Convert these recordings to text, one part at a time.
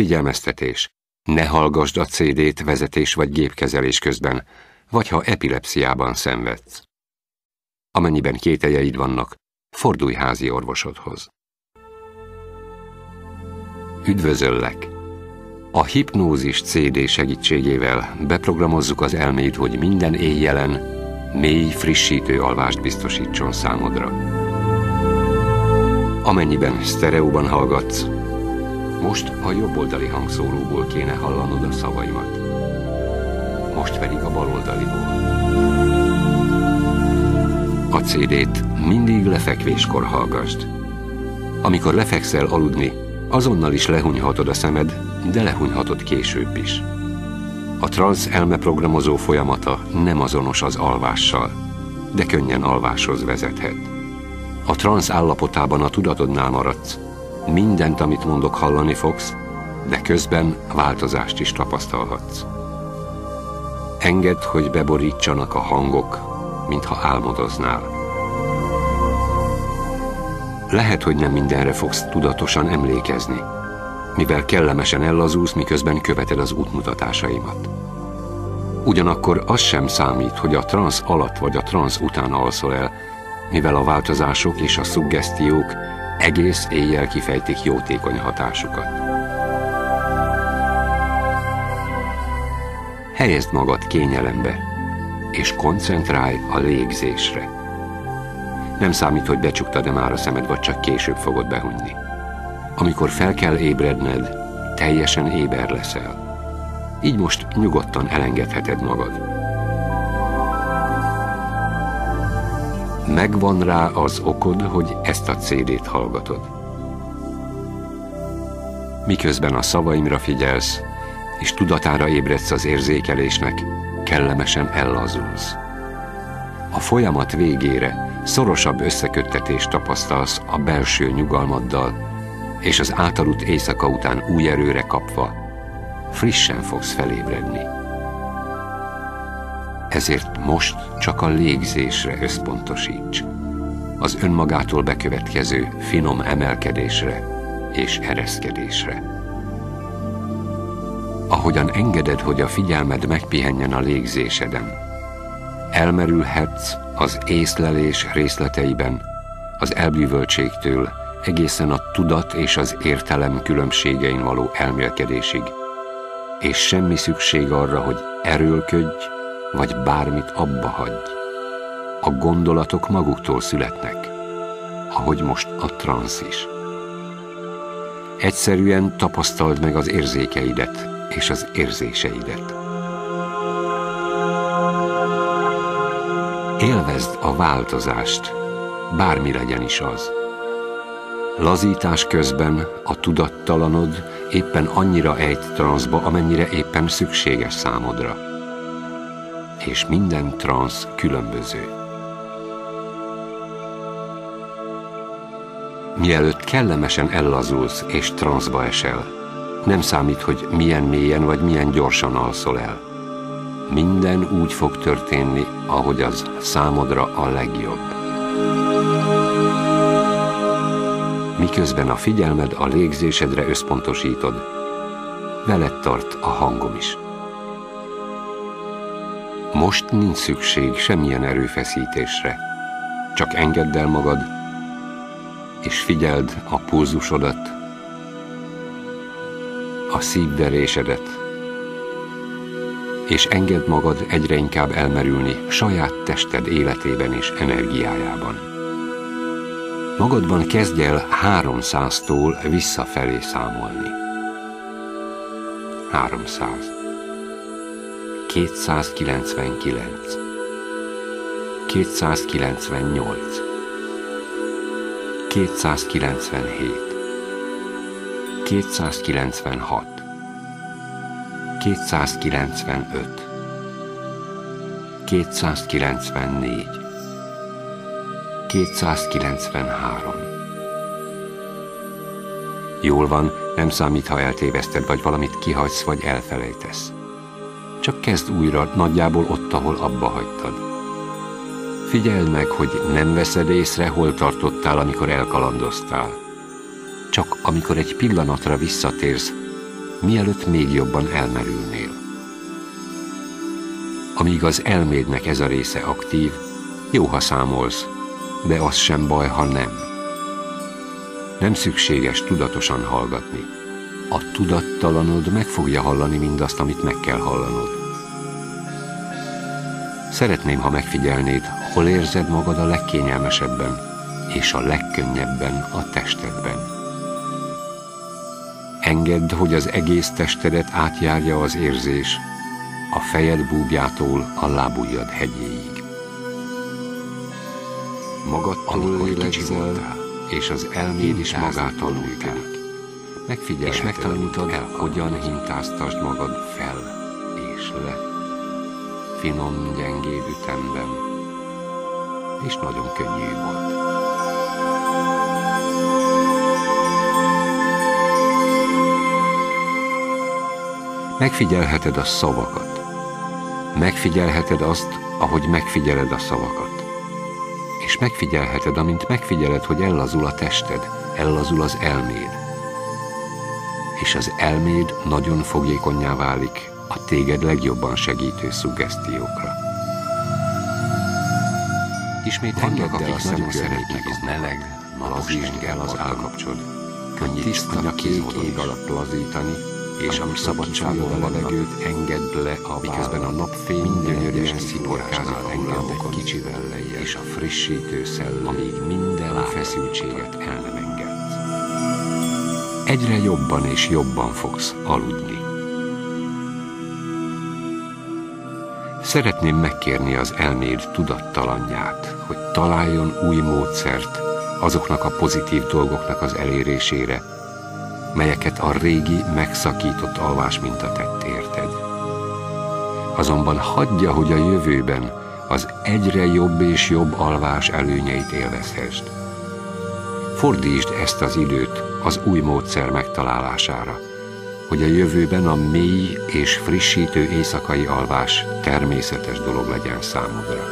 Figyelmeztetés! Ne hallgasd a CD-t vezetés vagy gépkezelés közben, vagy ha epilepsziában szenvedsz. Amennyiben kételjeid vannak, fordulj házi orvosodhoz. Üdvözöllek! A hipnózis CD segítségével beprogramozzuk az elméd, hogy minden éjjelen mély, frissítő alvást biztosítson számodra. Amennyiben sztereóban hallgatsz, most a jobboldali hangszóróból kéne hallanod a szavaimat. Most pedig a baloldaliból. A CD-t mindig lefekvéskor hallgasd. Amikor lefekszel aludni, azonnal is lehunyhatod a szemed, de lehunyhatod később is. A transz elmeprogramozó folyamata nem azonos az alvással, de könnyen alváshoz vezethet. A transz állapotában a tudatodnál maradsz, mindent, amit mondok, hallani fogsz, de közben változást is tapasztalhatsz. Engedd, hogy beborítsanak a hangok, mintha álmodoznál. Lehet, hogy nem mindenre fogsz tudatosan emlékezni, mivel kellemesen ellazulsz, miközben követed az útmutatásaimat. Ugyanakkor az sem számít, hogy a transz alatt vagy a transz után alszol el, mivel a változások és a szuggesztiók egész éjjel kifejtik jótékony hatásukat. Helyezd magad kényelembe, és koncentrálj a légzésre. Nem számít, hogy becsuktad-e már a szemed, vagy csak később fogod behunyni. Amikor fel kell ébredned, teljesen éber leszel. Így most nyugodtan elengedheted magad. Megvan rá az okod, hogy ezt a CD-t hallgatod. Miközben a szavaimra figyelsz, és tudatára ébredsz az érzékelésnek, kellemesen ellazulsz. A folyamat végére szorosabb összeköttetést tapasztalsz a belső nyugalmaddal, és az átaludt éjszaka után új erőre kapva, frissen fogsz felébredni. Ezért most csak a légzésre összpontosíts, az önmagától bekövetkező finom emelkedésre és ereszkedésre. Ahogyan engeded, hogy a figyelmed megpihenjen a légzéseden, elmerülhetsz az észlelés részleteiben, az elbűvöltségtől egészen a tudat és az értelem különbségein való elmélkedésig, és semmi szükség arra, hogy erőlködj, vagy bármit abba hagyj. A gondolatok maguktól születnek, ahogy most a transz is. Egyszerűen tapasztald meg az érzékeidet és az érzéseidet. Élvezd a változást, bármi legyen is az. Lazítás közben a tudattalanod éppen annyira ejt transzba, amennyire éppen szükséges számodra. És minden transz különböző. Mielőtt kellemesen ellazulsz és transzba esel, nem számít, hogy milyen mélyen vagy milyen gyorsan alszol el. Minden úgy fog történni, ahogy az számodra a legjobb. miközben a figyelmed a légzésedre összpontosítod, veled tart a hangom is. Most nincs szükség semmilyen erőfeszítésre, csak engedd el magad, és figyeld a pulzusodat, a szívverésedet, és engedd magad egyre inkább elmerülni saját tested életében és energiájában. Magadban kezdj el 300-tól visszafelé számolni. 300 299 298 297 296 295 294 293. Jól van, nem számít, ha eltéveszted, vagy valamit kihagysz, vagy elfelejtesz. Csak kezd újra, nagyjából ott, ahol abba hagytad. Figyeld meg, hogy nem veszed észre, hol tartottál, amikor elkalandoztál. Csak amikor egy pillanatra visszatérsz, mielőtt még jobban elmerülnél. Amíg az elmédnek ez a része aktív, jó, ha számolsz, de az sem baj, ha nem. Nem szükséges tudatosan hallgatni. A tudattalanod meg fogja hallani mindazt, amit meg kell hallanod. Szeretném, ha megfigyelnéd, hol érzed magad a legkényelmesebben és a legkönnyebben a testedben. Engedd, hogy az egész testedet átjárja az érzés, a fejed búbjától a lábujjad hegyéig. Magadtól lélegzel, és az elméd is magától működik. Megfigyelj, és megtanultad el, hogyan hintáztasd magad fel és le. Finom, gyengéd ütemben. És nagyon könnyű volt. Megfigyelheted a szavakat. Megfigyelheted azt, ahogy megfigyeled a szavakat. És megfigyelheted, amint megfigyeled, hogy ellazul a tested, ellazul az elméd. És az elméd nagyon fogékonyá válik a téged legjobban segítő szuggesztiókra. Ismét Vannak, akik nagyon szeretnek a meleg, lazítsd el az állkapcsod. Könnyű tiszta kék ég alatt lazítani, és a szabadságon a levegőt engedd le, a miközben a napfény gyönyörűen sziporkázol engem egy kicsivel lejjel, és a frissítő szellem, amíg minden feszültséget el nem. Egyre jobban és jobban fogsz aludni. Szeretném megkérni az elméd tudattalanját, hogy találjon új módszert azoknak a pozitív dolgoknak az elérésére, melyeket a régi, megszakított alvás minta tett érted. Azonban hagyja, hogy a jövőben az egyre jobb és jobb alvás előnyeit élvezhessd. Fordítsd ezt az időt az új módszer megtalálására, hogy a jövőben a mély és frissítő éjszakai alvás természetes dolog legyen számodra.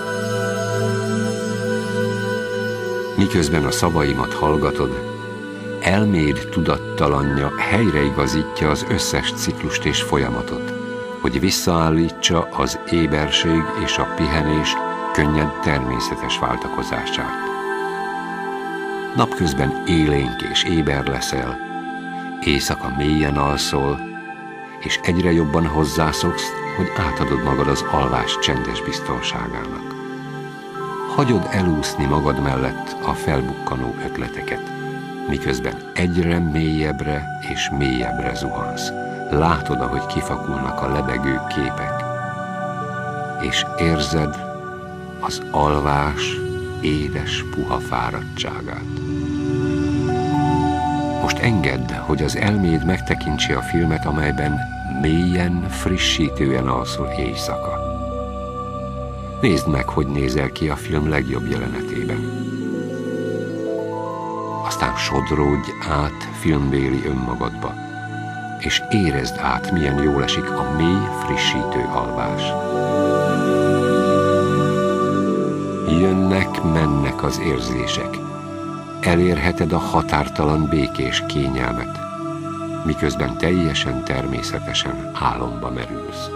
Miközben a szavaimat hallgatod, elméd tudattalanja helyreigazítja az összes ciklust és folyamatot, hogy visszaállítsa az éberség és a pihenés könnyed természetes váltakozását. Napközben élénk és éber leszel, éjszaka mélyen alszol, és egyre jobban hozzászoksz, hogy átadod magad az alvás csendes biztonságának. Hagyod elúszni magad mellett a felbukkanó ötleteket miközben egyre mélyebbre és mélyebbre zuhansz. Látod, ahogy kifakulnak a lebegő képek, és érzed az alvás édes puha fáradtságát. Most engedd, hogy az elméd megtekintse a filmet, amelyben mélyen, frissítően alszol éjszaka. Nézd meg, hogy nézel ki a film legjobb jelenetében aztán sodródj át filmbéli önmagadba, és érezd át, milyen jól esik a mély, frissítő alvás. Jönnek, mennek az érzések. Elérheted a határtalan békés kényelmet, miközben teljesen természetesen álomba merülsz.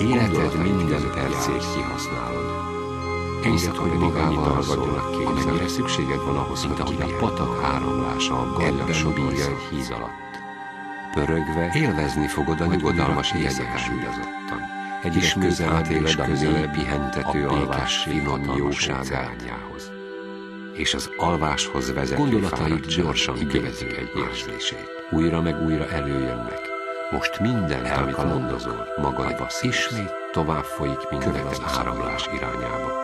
Életed minden percét kihasználod. Engedd, hogy magával ragadjon a képzel, amennyire szükséged van ahhoz, mint ahogy a patak áramlása a gallasok bír híz alatt. Pörögve élvezni fogod a nyugodalmas éjszakásúlyozottan. Egy ismét átéled a mély pihentető alvás finom jóságányához. És az alváshoz vezető Gondolataid gyorsan követik egy érzését. Újra meg újra előjönnek. Most minden, amit mondozol, magadba ismét tovább folyik minden az áramlás irányába.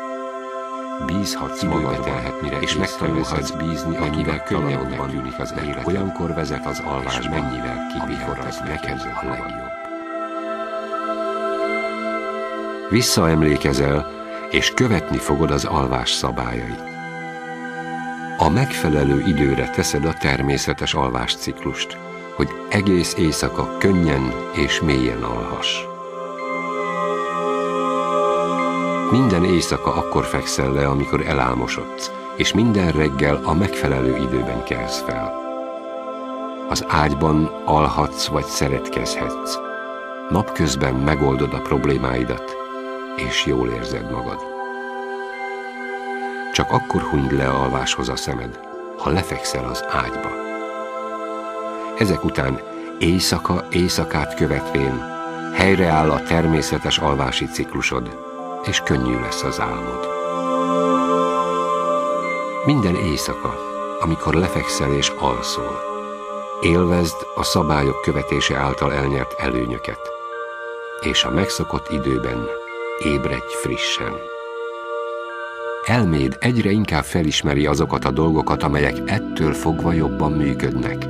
Bízhatsz telhet, mire és megtanulhatsz bízni, akivel könnyebben tűnik az élet. Olyankor vezet az alvás, mennyivel kipihorhat neked a legjobb. Visszaemlékezel, és követni fogod az alvás szabályait. A megfelelő időre teszed a természetes alvásciklust, hogy egész éjszaka könnyen és mélyen alhass. Minden éjszaka akkor fekszel le, amikor elálmosodsz, és minden reggel a megfelelő időben kelsz fel. Az ágyban alhatsz vagy szeretkezhetsz. Napközben megoldod a problémáidat, és jól érzed magad. Csak akkor hunyd le alváshoz a szemed, ha lefekszel az ágyba. Ezek után éjszaka éjszakát követvén helyreáll a természetes alvási ciklusod, és könnyű lesz az álmod. Minden éjszaka, amikor lefekszel és alszol, élvezd a szabályok követése által elnyert előnyöket, és a megszokott időben ébredj frissen. Elméd egyre inkább felismeri azokat a dolgokat, amelyek ettől fogva jobban működnek.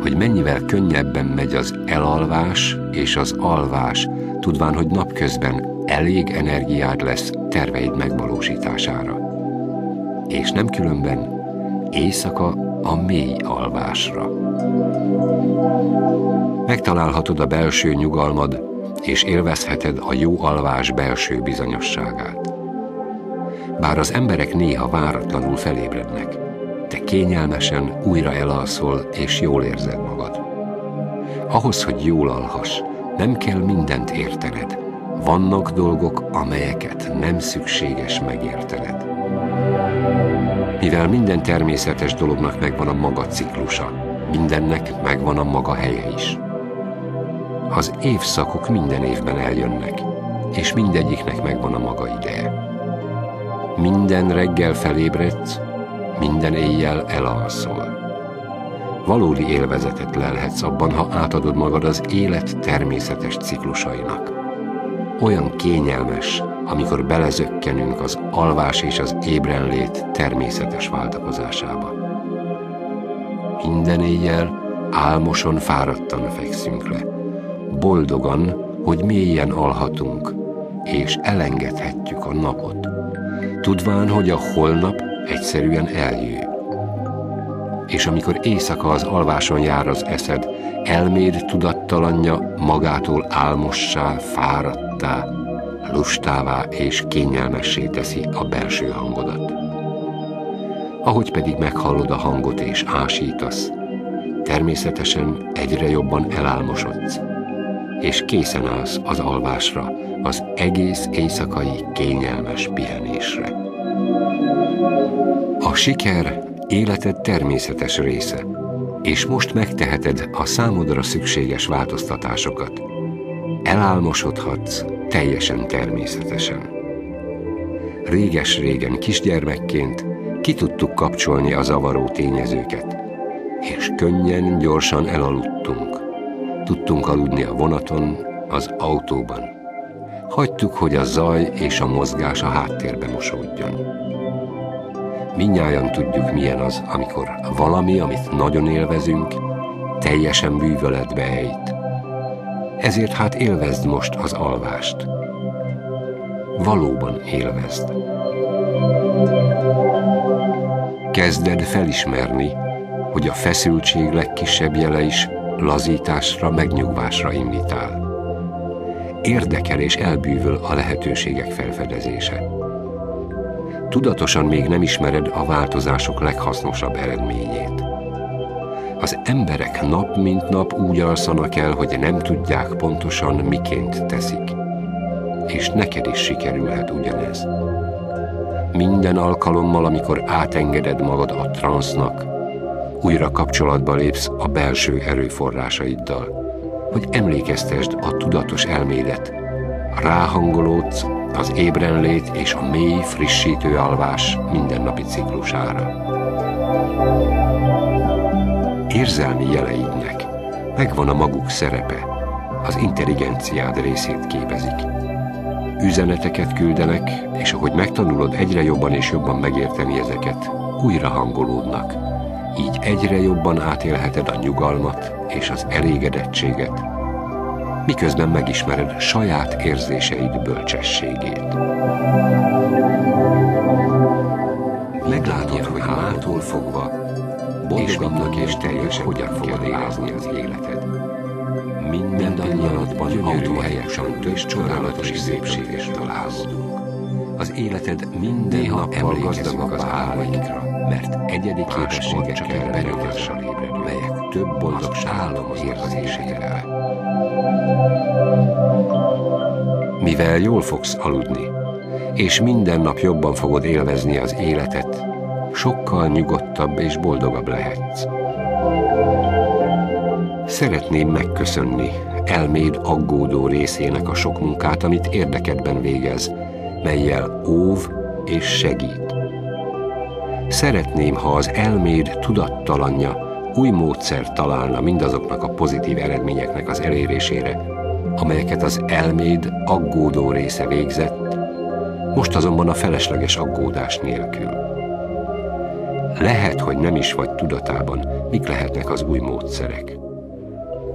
Hogy mennyivel könnyebben megy az elalvás és az alvás, tudván, hogy napközben elég energiád lesz terveid megvalósítására. És nem különben éjszaka a mély alvásra. Megtalálhatod a belső nyugalmad, és élvezheted a jó alvás belső bizonyosságát. Bár az emberek néha váratlanul felébrednek, te kényelmesen újra elalszol és jól érzed magad. Ahhoz, hogy jól alhass, nem kell mindent értened. Vannak dolgok, amelyeket nem szükséges megértened. Mivel minden természetes dolognak megvan a maga ciklusa, mindennek megvan a maga helye is. Az évszakok minden évben eljönnek, és mindegyiknek megvan a maga ideje. Minden reggel felébredsz, minden éjjel elalszol. Valódi élvezetet lelhetsz abban, ha átadod magad az élet természetes ciklusainak. Olyan kényelmes, amikor belezökkenünk az alvás és az ébrenlét természetes váltakozásába. Minden éjjel álmosan fáradtan fekszünk le. Boldogan, hogy mélyen alhatunk, és elengedhetjük a napot. Tudván, hogy a holnap egyszerűen eljő. És amikor éjszaka az alváson jár az eszed, elméd tudattalanja magától álmossá, fáradtá, lustává és kényelmessé teszi a belső hangodat. Ahogy pedig meghallod a hangot és ásítasz, természetesen egyre jobban elálmosodsz, és készen állsz az alvásra, az egész éjszakai kényelmes pihenésre. A siker életed természetes része, és most megteheted a számodra szükséges változtatásokat. Elálmosodhatsz teljesen természetesen. Réges-régen kisgyermekként ki tudtuk kapcsolni a zavaró tényezőket, és könnyen, gyorsan elaludtunk. Tudtunk aludni a vonaton, az autóban. Hagytuk, hogy a zaj és a mozgás a háttérbe mosódjon. Minnyáján tudjuk, milyen az, amikor valami, amit nagyon élvezünk, teljesen bűvöletbe ejt. Ezért hát élvezd most az alvást. Valóban élvezd. Kezded felismerni, hogy a feszültség legkisebb jele is lazításra, megnyugvásra invitál. Érdekel és elbűvöl a lehetőségek felfedezése tudatosan még nem ismered a változások leghasznosabb eredményét. Az emberek nap mint nap úgy alszanak el, hogy nem tudják pontosan, miként teszik. És neked is sikerülhet ugyanez. Minden alkalommal, amikor átengeded magad a transznak, újra kapcsolatba lépsz a belső erőforrásaiddal, hogy emlékeztesd a tudatos elmédet, ráhangolódsz az ébrenlét és a mély, frissítő alvás mindennapi ciklusára. Érzelmi jeleidnek megvan a maguk szerepe, az intelligenciád részét képezik. Üzeneteket küldenek, és ahogy megtanulod egyre jobban és jobban megérteni ezeket, újra hangolódnak. Így egyre jobban átélheted a nyugalmat és az elégedettséget, miközben megismered saját érzéseid bölcsességét. Meglátod, hogy mától fogva boldognak és teljesen hogyan fogod érezni az életed. Minden pillanatban gyönyörű helyesen és csodálatos szépséges találkozunk. Az életed minden nappal gazdagabb az álmainkra, mert egyedi képességekkel benyomással ébredünk, több boldogság érzésével. Mivel jól fogsz aludni, és minden nap jobban fogod élvezni az életet, sokkal nyugodtabb és boldogabb lehetsz. Szeretném megköszönni elméd aggódó részének a sok munkát, amit érdekedben végez, melyel óv és segít. Szeretném, ha az elméd tudattalanja új módszert találna mindazoknak a pozitív eredményeknek az elérésére, amelyeket az elméd aggódó része végzett, most azonban a felesleges aggódás nélkül. Lehet, hogy nem is vagy tudatában, mik lehetnek az új módszerek.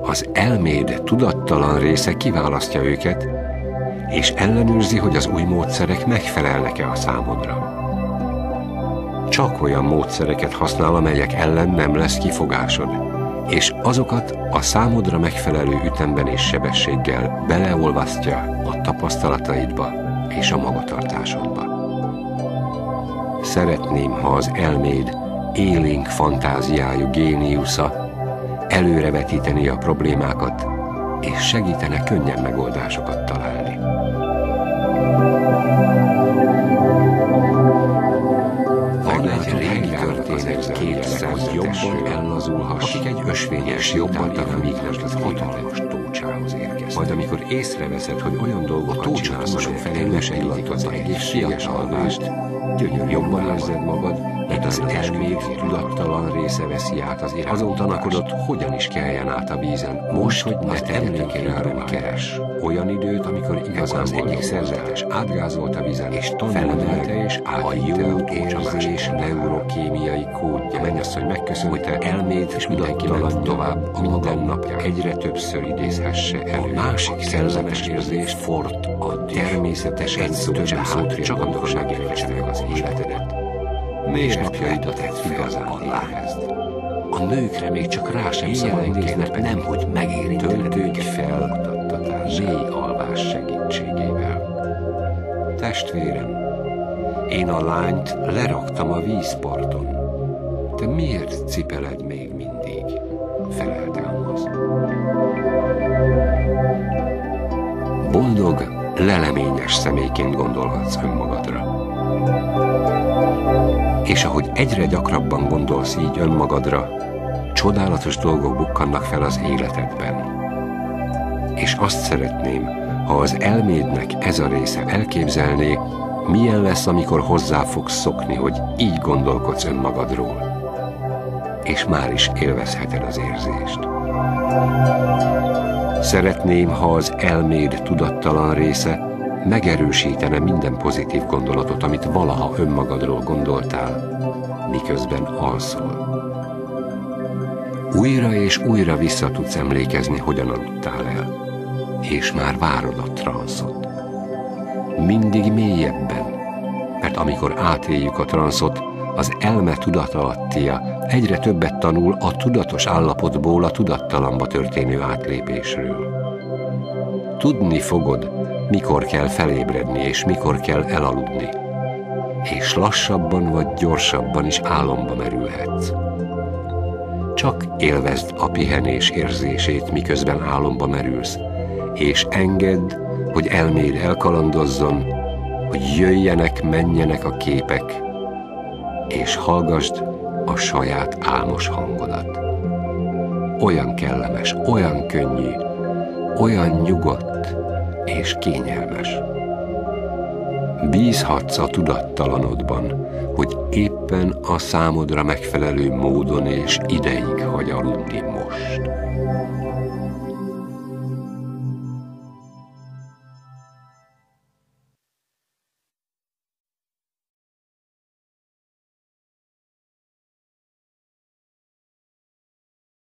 Az elméd tudattalan része kiválasztja őket, és ellenőrzi, hogy az új módszerek megfelelnek-e a számodra. Csak olyan módszereket használ, amelyek ellen nem lesz kifogásod, és azokat a számodra megfelelő ütemben és sebességgel beleolvasztja a tapasztalataidba és a magatartásodba. Szeretném, ha az elméd élénk fantáziájú géniusza előrevetíteni a problémákat, és segítene könnyen megoldásokat találni. Két szem jobban ellazulhass, akik egy ösvényes jobban nem az hatalmas tócsához érkeztek. Majd amikor észreveszed, hogy olyan dolgokat csinálsz, amelyek felé mesegítik az egészséges alvást, gyönyörű jobban érzed magad, mert az elméd tudattalan része veszi át az irányt. Azon tanakodott, hogyan is keljen át a vízen. Most, hogy ne emlékeiben keres. Olyan időt, amikor igazán az egyik szerzetes átgázolt a vízen, és felemelte és a jó érzés neurokémiai kódja. Mennyasszony megköszön, hogy te elméd és mindenki ment tovább a minden nap egyre többször idézhesse elő. A másik szerzetes érzés fort a természetesen több szót csak amikor megjelentse meg az életedet. Miért napjaidat igazán élvezd? A nőkre még csak rá sem szabad nézni, nem, hogy megérintenek Töltődj fel mély alvás segítségével. Testvérem, én a lányt leraktam a vízparton. Te miért cipeled még mindig? Felelte Amos. Boldog, leleményes személyként gondolhatsz önmagadra és ahogy egyre gyakrabban gondolsz így önmagadra, csodálatos dolgok bukkannak fel az életedben. És azt szeretném, ha az elmédnek ez a része elképzelné, milyen lesz, amikor hozzá fogsz szokni, hogy így gondolkodsz önmagadról. És már is élvezheted az érzést. Szeretném, ha az elméd tudattalan része megerősítene minden pozitív gondolatot, amit valaha önmagadról gondoltál, miközben alszol. Újra és újra vissza tudsz emlékezni, hogyan aludtál el, és már várod a transzot. Mindig mélyebben, mert amikor átéljük a transzot, az elme tudatalattia egyre többet tanul a tudatos állapotból a tudattalamba történő átlépésről. Tudni fogod, mikor kell felébredni és mikor kell elaludni. És lassabban vagy gyorsabban is álomba merülhetsz. Csak élvezd a pihenés érzését, miközben álomba merülsz, és engedd, hogy elméd elkalandozzon, hogy jöjjenek, menjenek a képek, és hallgasd a saját álmos hangodat. Olyan kellemes, olyan könnyű, olyan nyugodt, és kényelmes. Bízhatsz a tudattalanodban, hogy éppen a számodra megfelelő módon és ideig hagy aludni.